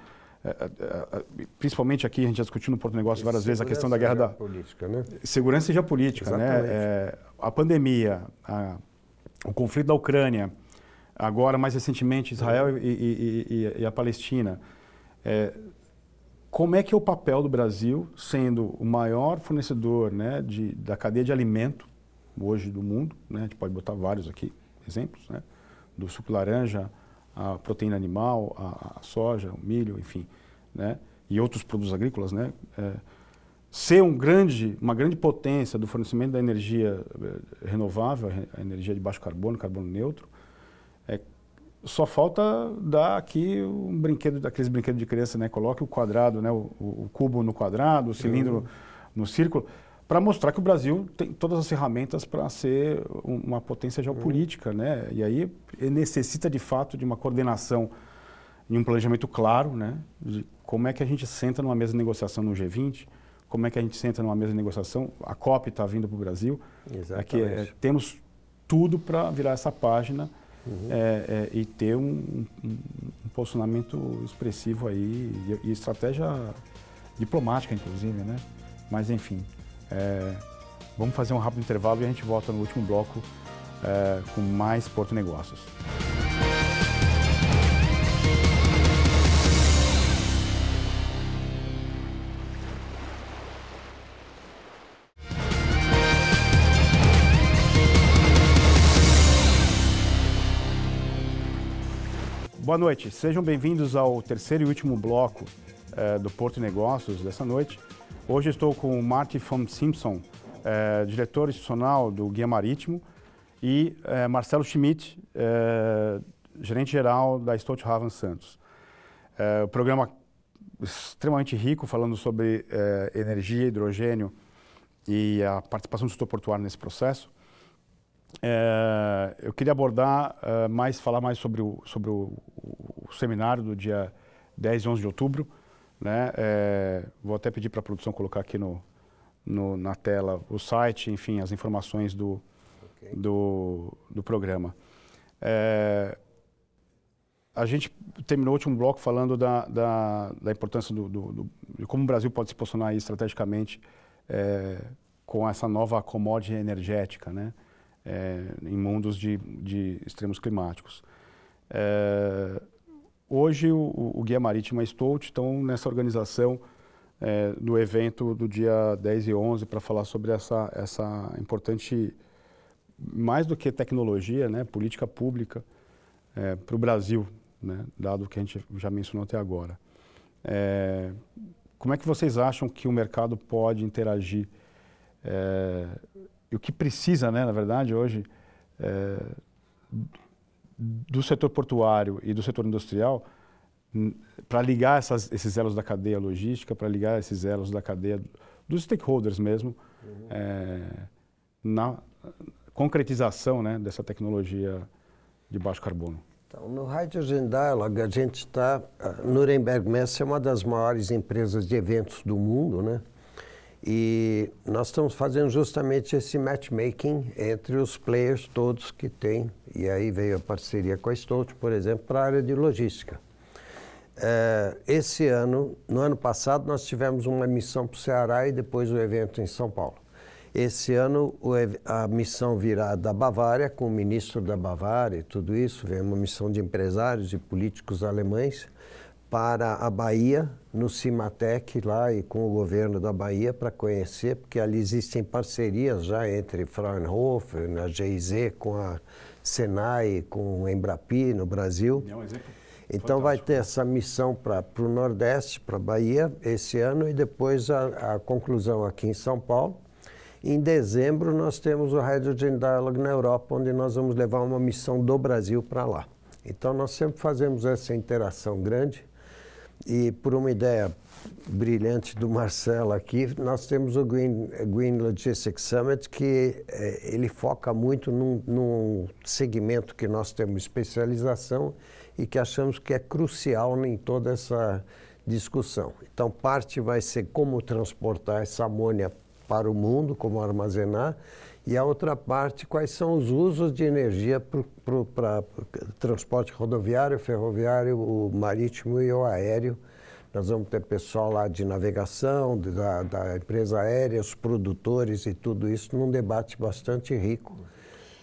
principalmente aqui, a gente já discutiu no Porto Negócio várias vezes a questão da guerra da... Política, né? Segurança e geopolítica. Né? a pandemia, a, o conflito da Ucrânia, agora mais recentemente Israel e, e, e, e a Palestina. como é que é o papel do Brasil, sendo o maior fornecedor né, de, da cadeia de alimento hoje do mundo, né? a gente pode botar vários aqui, exemplos, né? do suco laranja, a proteína animal, a, a, soja, o milho, enfim, né? e outros produtos agrícolas, né? É, ser um grande, uma grande potência do fornecimento da energia eh, renovável, a energia de baixo carbono, carbono neutro, é, só falta dar aqui um brinquedo, daqueles brinquedos de criança, né? Coloque o quadrado, né? o, o cubo no quadrado, o cilindro uhum. no círculo para mostrar que o Brasil tem todas as ferramentas para ser uma potência geopolítica, uhum. né? E aí necessita de fato de uma coordenação e um planejamento claro, né? De como é que a gente senta numa mesa de negociação no G20, como é que a gente senta numa mesa de negociação, a COP está vindo para o Brasil, Exatamente. é, é temos tudo para virar essa página uhum. é, é, e ter um, um, um, posicionamento expressivo aí e, e estratégia diplomática, inclusive, né? Mas enfim, é, vamos fazer um rápido intervalo e a gente volta no último bloco é, com mais Porto Negócios. Boa noite, sejam bem-vindos ao terceiro e último bloco é, do Porto Negócios dessa noite. Hoje estou com o Marty von Simpson, é, diretor institucional do Guia Marítimo, e é, Marcelo Schmidt, gerente-geral da Stolthaven Santos. o programa extremamente rico, falando sobre energia, hidrogênio e a participação do setor portuário nesse processo. Eu queria abordar mais, falar mais sobre o, sobre o, o seminário do dia 10 e 11 de outubro, né? É, vou até pedir para a produção colocar aqui no, no, na tela o site, enfim, as informações do, okay. do, do, programa. É, a gente terminou o último bloco falando da, da, da importância do, do, do, de como o Brasil pode se posicionar estrategicamente é, com essa nova commodity energética, né? É, em mundos de, de extremos climáticos. É, hoje o, o Guia Marítimo e Stout estão nessa organização é, do evento do dia 10 e 11 para falar sobre essa, essa importante, mais do que tecnologia, né, política pública é, para o Brasil, né, dado que a gente já mencionou até agora. É, como é que vocês acham que o mercado pode interagir é, e o que precisa, né, na verdade, hoje, é, do setor portuário e do setor industrial para ligar essas, esses elos da cadeia logística, para ligar esses elos da cadeia dos stakeholders mesmo, uhum. é, na concretização né, dessa tecnologia de baixo carbono. Então, no Hydrogen Dialogue, a gente está. Nuremberg Mess é uma das maiores empresas de eventos do mundo, né? E nós estamos fazendo justamente esse matchmaking entre os players todos que tem. E aí veio a parceria com a Stout, por exemplo, para a área de logística. É, esse ano, no ano passado, nós tivemos uma missão para o Ceará e depois o evento em São Paulo. Esse ano a missão virá da Bavária, com o ministro da Bavária e tudo isso, vem uma missão de empresários e políticos alemães para a Bahia, no Cimatec lá e com o governo da Bahia para conhecer, porque ali existem parcerias já entre Fraunhofer, na GIZ, com a Senai, com o Embrapi no Brasil. É um exemplo então vai ter essa missão para o Nordeste, para a Bahia, esse ano, e depois a, a conclusão aqui em São Paulo. Em dezembro, nós temos o Hydrogen Dialogue na Europa, onde nós vamos levar uma missão do Brasil para lá. Então, nós sempre fazemos essa interação grande. E, por uma ideia brilhante do Marcelo aqui, nós temos o Green, Green Logistics Summit, que eh, ele foca muito num, num segmento que nós temos especialização e que achamos que é crucial em toda essa discussão. Então, parte vai ser como transportar essa amônia para o mundo, como armazenar, e a outra parte, quais são os usos de energia para transporte rodoviário, ferroviário, o marítimo e o aéreo. Nós vamos ter pessoal lá de navegação, da, da empresa aérea, os produtores e tudo isso num debate bastante rico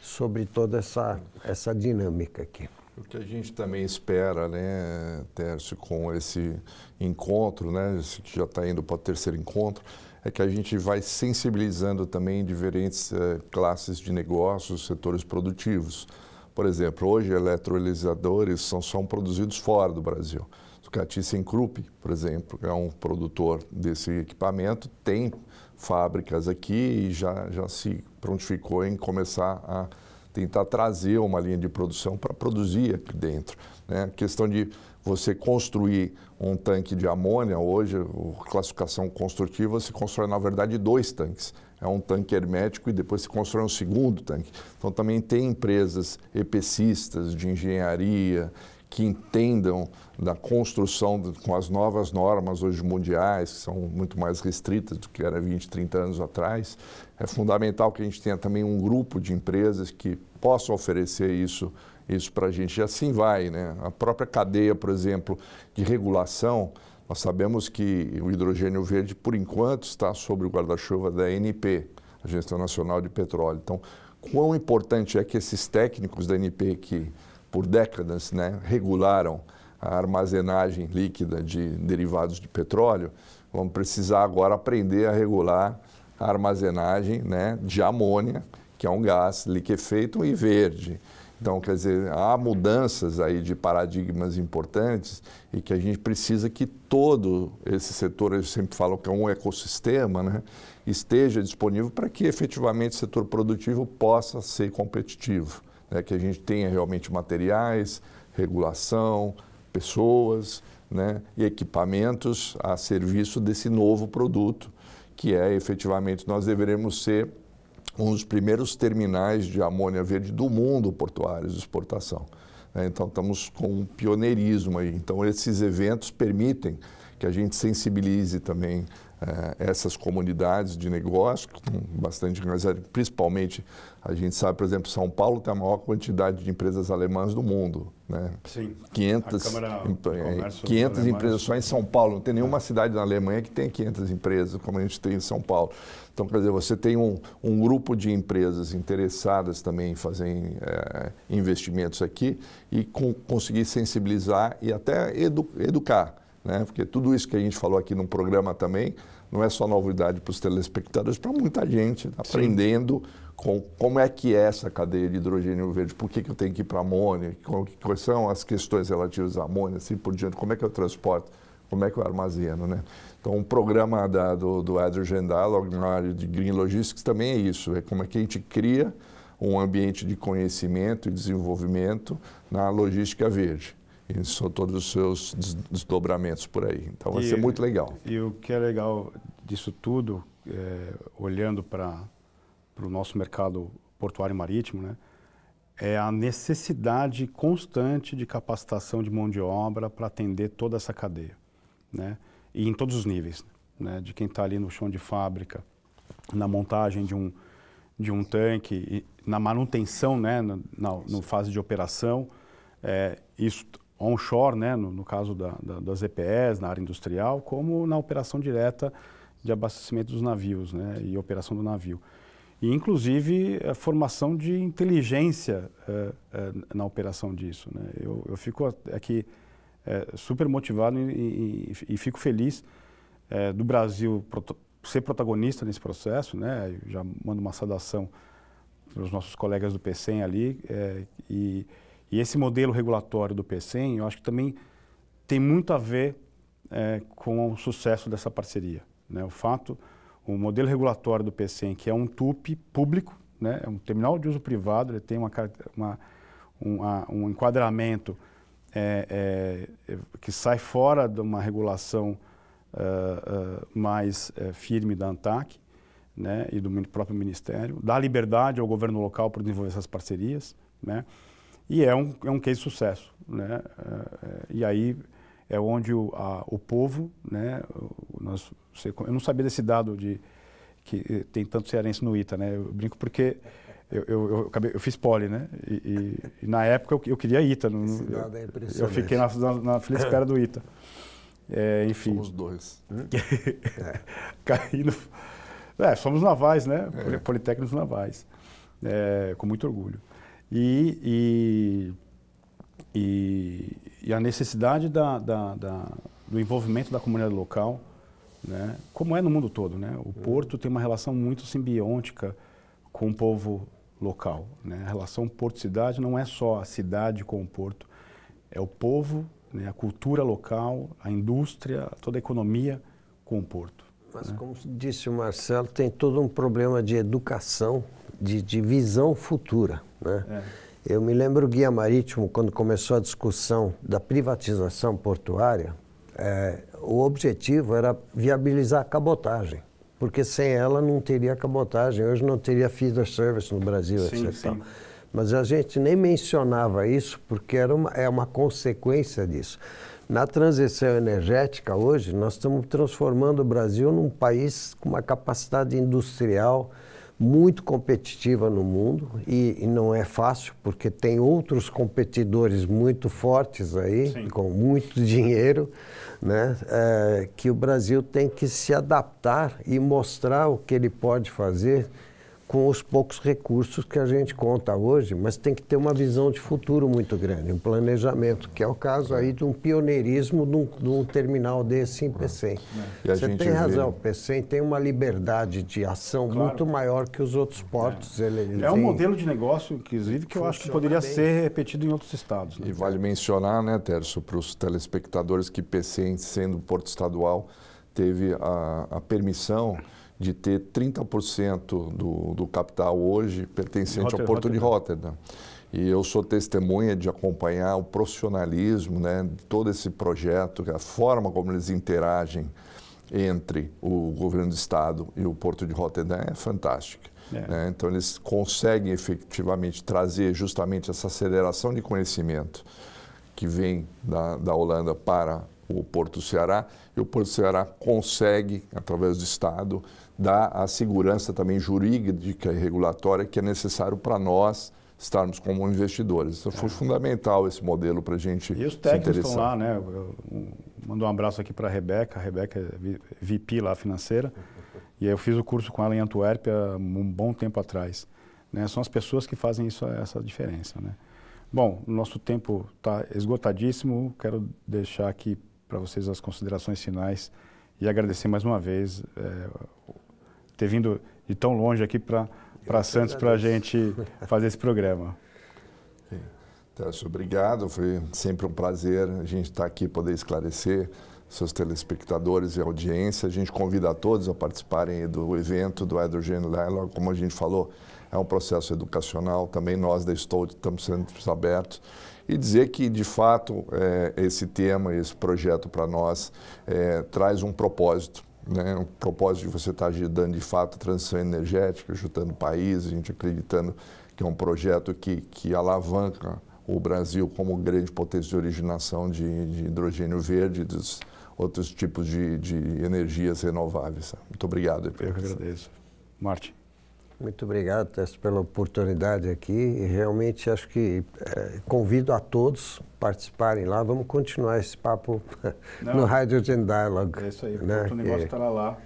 sobre toda essa, essa dinâmica aqui. O que a gente também espera, né, Tércio, com esse encontro, né, que já está indo para o terceiro encontro, é que a gente vai sensibilizando também diferentes eh, classes de negócios, setores produtivos. Por exemplo, hoje eletrolisadores são, são produzidos fora do Brasil. A ThyssenKrupp, por exemplo, é um produtor desse equipamento, tem fábricas aqui e já, já se prontificou em começar a tentar trazer uma linha de produção para produzir aqui dentro. Né? A questão de você construir um tanque de amônia, hoje, classificação construtiva, se constrói, na verdade, dois tanques. É um tanque hermético e depois se constrói um segundo tanque. Então, também tem empresas EPCistas de engenharia que entendam da construção de, com as novas normas hoje mundiais, que são muito mais restritas do que era 20, 30 anos atrás. É fundamental que a gente tenha também um grupo de empresas que possam oferecer isso isso para a gente. E assim vai, né? A própria cadeia, por exemplo, de regulação, nós sabemos que o hidrogênio verde, por enquanto, está sob o guarda-chuva da ANP, Agência Nacional de Petróleo. Então, quão importante é que esses técnicos da ANP que, por décadas, né, regularam a armazenagem líquida de derivados de petróleo, vão precisar agora aprender a regular a armazenagem né, de amônia, que é um gás liquefeito e verde. Então, quer dizer, há mudanças aí de paradigmas importantes e que a gente precisa que todo esse setor, eu sempre falo que é um ecossistema, né, esteja disponível para que efetivamente o setor produtivo possa ser competitivo, né, que a gente tenha realmente materiais, regulação, pessoas né, e equipamentos a serviço desse novo produto, que é efetivamente nós deveremos ser um dos primeiros terminais de amônia verde do mundo portuários de exportação. Né? Então, estamos com um pioneirismo aí. Então, esses eventos permitem que a gente sensibilize também essas comunidades de negócio, bastante principalmente a gente sabe, por exemplo, São Paulo tem a maior quantidade de empresas alemãs do mundo. Né? Sim. 500, 500 empresas só em São Paulo. Não tem nenhuma é. cidade na Alemanha que tenha 500 empresas, como a gente tem em São Paulo. Então, quer dizer, você tem um, um grupo de empresas interessadas também em fazer é, investimentos aqui e com, conseguir sensibilizar e até edu, educar. Né? Porque tudo isso que a gente falou aqui no programa também não é só novidade para os telespectadores, para muita gente aprendendo com, como é que é essa cadeia de hidrogênio verde, por que, que eu tenho que ir para amônia, quais são as questões relativas à amônia, assim por diante, como é que eu transporto, como é que eu armazeno, né? Então, um programa da, do, do Hydrogen Dialogue na área de Green Logistics também é isso, é como é que a gente cria um ambiente de conhecimento e desenvolvimento na logística verde. São todos os seus desdobramentos por aí. Então, vai e, ser muito legal. E o que é legal disso tudo, é, olhando para o nosso mercado portuário e marítimo, né, é a necessidade constante de capacitação de mão de obra para atender toda essa cadeia, né, e em todos os níveis, né, de quem está ali no chão de fábrica, na montagem de um de um tanque, na manutenção, né, na, na no fase de operação, é, isso onshore, né, no, no caso da, da, das EPS, na área industrial, como na operação direta de abastecimento dos navios né, e operação do navio e inclusive a formação de inteligência é, é, na operação disso. Né? Eu, eu, fico aqui é, super motivado e, e, e fico feliz do Brasil ser protagonista nesse processo. Né? Já mando uma saudação para os nossos colegas do PCEM ali. E, e, esse modelo regulatório do PCEM, eu acho que também tem muito a ver com o sucesso dessa parceria. Né? O fato o modelo regulatório do PCM, que é um TUP público, né, é um terminal de uso privado, ele tem uma, uma, um, enquadramento é, é, que sai fora de uma regulação uh, uh, mais uh, firme da ANTAC né, e do próprio Ministério, dá liberdade ao governo local para desenvolver essas parcerias, né, e é um, é um case de sucesso. Né, e aí é onde o, a, o povo, né, nós, eu não sabia desse dado de que eh, tem tanto cearense no ITA, né? Eu brinco porque eu, eu, eu, acabei, eu fiz poli, né? E, e, e na época eu, eu, queria ITA. Não, eu, é eu fiquei na, na, na feliz espera do ITA. É, enfim. Somos dois. é. Caindo. É, somos navais, né? É. Politécnicos navais. É, com muito orgulho. E, e, e, e a necessidade da, da, da, do envolvimento da comunidade local né? como é no mundo todo. Né? O porto tem uma relação muito simbiótica com o povo local. Né? A relação porto-cidade não é só a cidade com o porto, é o povo, né? a cultura local, a indústria, toda a economia com o porto. Mas, né? como disse o Marcelo, tem todo um problema de educação, de, de visão futura. Né? É. Eu me lembro o Guia Marítimo, quando começou a discussão da privatização portuária, é, o objetivo era viabilizar a cabotagem, porque sem ela não teria cabotagem, hoje não teria feeder service no Brasil, sim, etc. Sim. Mas a gente nem mencionava isso porque era uma, é uma consequência disso. Na transição energética hoje, nós estamos transformando o Brasil num país com uma capacidade industrial muito competitiva no mundo e, e, não é fácil porque tem outros competidores muito fortes aí, Sim. com muito dinheiro né, é, que o Brasil tem que se adaptar e mostrar o que ele pode fazer com os poucos recursos que a gente conta hoje, mas tem que ter uma visão de futuro muito grande, um planejamento, que é o caso aí de um pioneirismo de um, de um terminal desse em PCM. Você tem razão, o PCM tem uma liberdade de ação claro. muito maior que os outros portos. É, ele, ele é um modelo de negócio, inclusive, que eu acho que poderia bem. ser repetido em outros estados. Né? E vale mencionar, né, Tércio, para os telespectadores que PCM, sendo porto estadual, teve a, a permissão de ter 30% do, do capital hoje pertencente ao Porto de Rotterdam. E eu sou testemunha de acompanhar o profissionalismo né, de todo esse projeto, a forma como eles interagem entre o governo do Estado e o Porto de Rotterdam é fantástica. É. Né? Então, eles conseguem efetivamente trazer justamente essa aceleração de conhecimento que vem da, da Holanda para o Porto do Ceará, e o Porto do Ceará consegue, através do Estado, dar a segurança também jurídica e regulatória que é necessário para nós estarmos como investidores. Então, foi é. fundamental esse modelo para a gente E os técnicos estão lá, né? Eu, mando um abraço aqui para a Rebeca, a Rebeca é VP lá financeira, e eu fiz o curso com ela em Antuérpia um bom tempo atrás. Né? São as pessoas que fazem isso, essa diferença, né? Bom, nosso tempo está esgotadíssimo, quero deixar aqui para vocês as considerações finais e agradecer mais uma vez é, ter vindo de tão longe aqui para Santos para a gente fazer esse programa. Tércio, obrigado. Foi sempre um prazer a gente estar aqui poder esclarecer seus telespectadores e audiência. A gente convida a todos a participarem do evento do Hydrogen Dialogue. Como a gente falou, é um processo educacional. Também nós da Stout estamos sendo abertos. E dizer que, de fato, é, esse tema, esse projeto para nós é, traz um propósito né? o propósito de você estar ajudando de fato a transição energética, ajudando o país, a gente acreditando que é um projeto que, que alavanca o Brasil como grande potência de originação de, de hidrogênio verde e dos outros tipos de, de energias renováveis. Muito obrigado. Eu que agradeço. Martin. Muito obrigado, Tess, pela oportunidade aqui. E realmente acho que é, convido a todos participarem lá. Vamos continuar esse papo Não, no Hydrogen Dialogue. É isso aí, né? o negócio estará lá.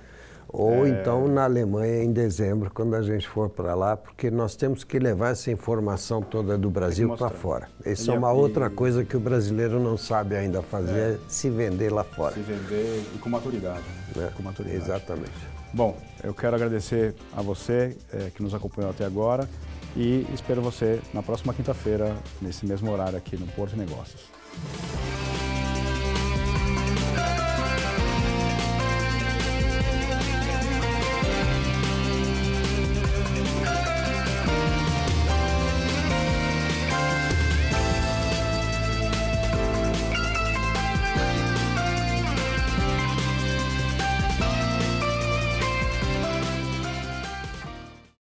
Ou é... então na Alemanha em dezembro, quando a gente for para lá, porque nós temos que levar essa informação toda do Brasil para fora. Essa é uma e... outra coisa que o brasileiro não sabe ainda fazer, é. se vender lá fora. Se vender e com maturidade. Né? Com maturidade. Exatamente. Bom, eu quero agradecer a você é, que nos acompanhou até agora e espero você na próxima quinta-feira, nesse mesmo horário aqui no Porto Negócios.